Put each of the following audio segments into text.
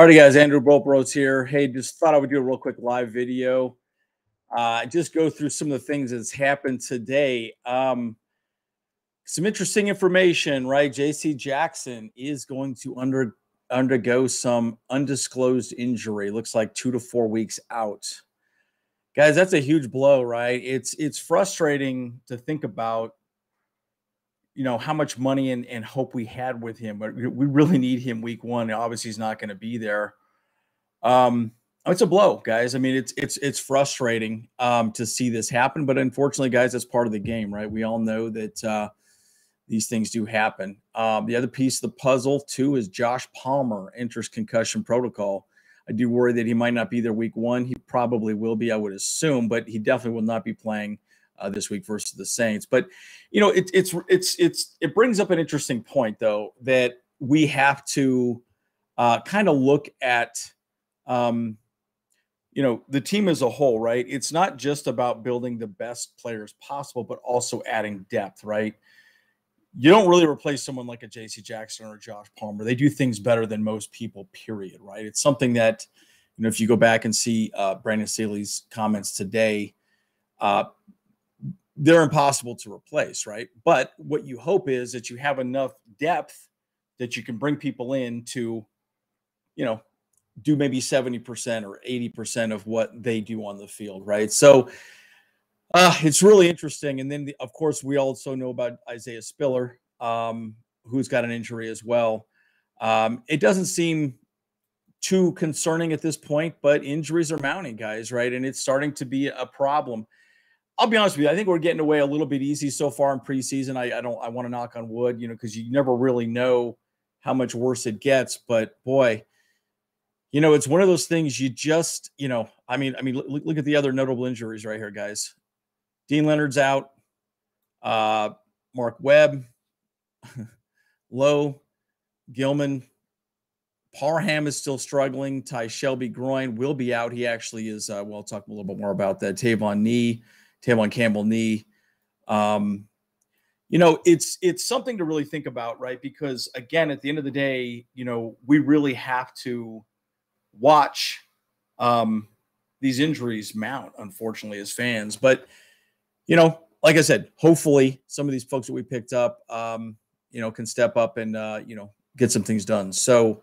Alrighty, guys, Andrew Bropros here. Hey, just thought I would do a real quick live video. Uh, just go through some of the things that's happened today. Um, some interesting information, right? JC Jackson is going to under undergo some undisclosed injury. Looks like two to four weeks out. Guys, that's a huge blow, right? It's it's frustrating to think about you know how much money and, and hope we had with him, but we really need him week one. Obviously, he's not going to be there. Um, it's a blow, guys. I mean, it's it's it's frustrating um, to see this happen, but unfortunately, guys, that's part of the game, right? We all know that uh, these things do happen. Um, the other piece of the puzzle too is Josh Palmer enters concussion protocol. I do worry that he might not be there week one. He probably will be, I would assume, but he definitely will not be playing uh, this week versus the Saints. But you know, it, it's it's it's it brings up an interesting point though that we have to uh, kind of look at. Um, you know the team as a whole right it's not just about building the best players possible but also adding depth right you don't really replace someone like a JC Jackson or Josh Palmer. They do things better than most people, period, right? It's something that, you know, if you go back and see uh, Brandon Staley's comments today, uh, they're impossible to replace, right? But what you hope is that you have enough depth that you can bring people in to, you know, do maybe 70% or 80% of what they do on the field, right? So uh, it's really interesting. And then, the, of course, we also know about Isaiah Spiller, um, who's got an injury as well. Um, it doesn't seem too concerning at this point, but injuries are mounting, guys, right? And it's starting to be a problem. I'll be honest with you. I think we're getting away a little bit easy so far in preseason. I, I don't. I want to knock on wood, you know, because you never really know how much worse it gets. But boy, you know, it's one of those things you just, you know, I mean, I mean, look, look at the other notable injuries right here, guys. Deane Leonard's out. Uh, Mark Webb, Lowe, Gilman, Parham is still struggling. Ty Shelby groin will be out. He actually is. Uh, we'll talk a little bit more about that. Tavon knee, Tavon Campbell knee. Um, you know, it's it's something to really think about, right? Because again, at the end of the day, you know, we really have to watch um, these injuries mount, unfortunately, as fans. But you know, like I said, hopefully some of these folks that we picked up, um, you know, can step up and uh, you know get some things done. So,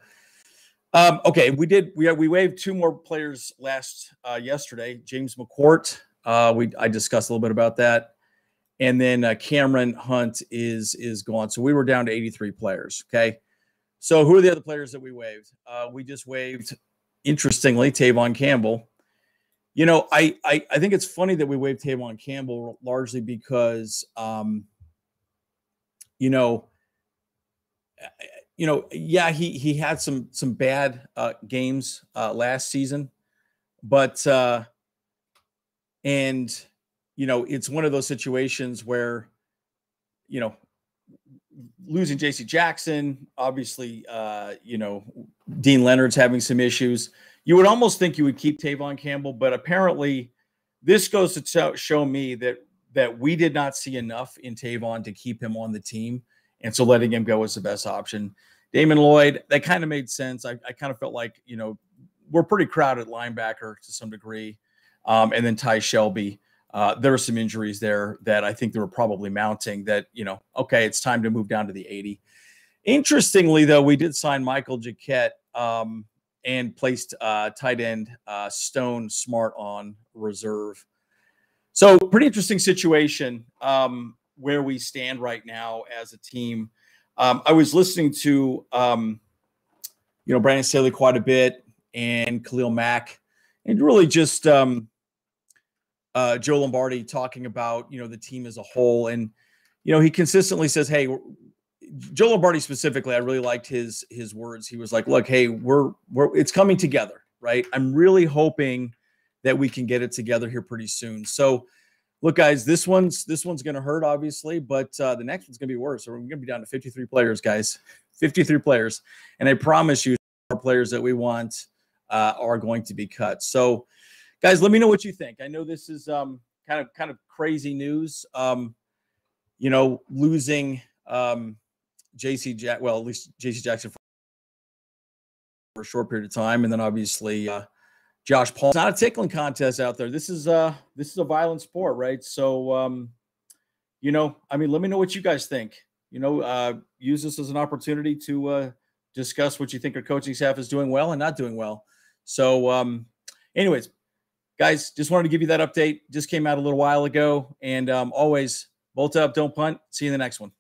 um, okay, we did we we waived two more players last uh, yesterday. James McCourt, uh, we I discussed a little bit about that, and then uh, Cameron Hunt is is gone. So we were down to 83 players. Okay, so who are the other players that we waived? Uh, we just waived, interestingly, Tavon Campbell. You know, I, I I think it's funny that we waived Tavon Campbell largely because, um, you know, you know, yeah, he he had some some bad uh, games uh, last season, but uh, and you know, it's one of those situations where, you know, losing J.C. Jackson, obviously, uh, you know, Deane Leonard's having some issues you would almost think you would keep Tavon Campbell, but apparently this goes to show me that that we did not see enough in Tavon to keep him on the team. And so letting him go was the best option. Damon Lloyd, that kind of made sense. I, I kind of felt like, you know, we're pretty crowded linebacker to some degree. Um, and then Ty Shelby. Uh, there were some injuries there that I think they were probably mounting that, you know, okay, it's time to move down to the 80. Interestingly, though, we did sign Michael Jacquet. Um, and placed uh, tight end uh, Stone Smartt on reserve. So, pretty interesting situation um, where we stand right now as a team. Um, I was listening to, um, you know, Brandon Staley quite a bit and Khalil Mack, and really just um, uh, Joe Lombardi talking about, you know, the team as a whole. And, you know, he consistently says, hey, Joe Lombardi specifically, I really liked his his words. He was like, "Look, hey, we're we're it's coming together, right? I'm really hoping that we can get it together here pretty soon." So, look, guys, this one's this one's going to hurt, obviously, but uh, the next one's going to be worse. So we're going to be down to 53 players, guys, 53 players, and I promise you, our players that we want uh, are going to be cut. So, guys, let me know what you think. I know this is um, kind of kind of crazy news. Um, you know, losing. Um, JC Jack, well, at least JC Jackson for a short period of time, and then obviously uh, Josh Paul. It's not a tickling contest out there. This is uh this is a violent sport, right? So um, you know, I mean, let me know what you guys think. You know, uh, use this as an opportunity to uh, discuss what you think our coaching staff is doing well and not doing well. So, um, anyways, guys, just wanted to give you that update. Just came out a little while ago, and um, always bolt up, don't punt. See you in the next one.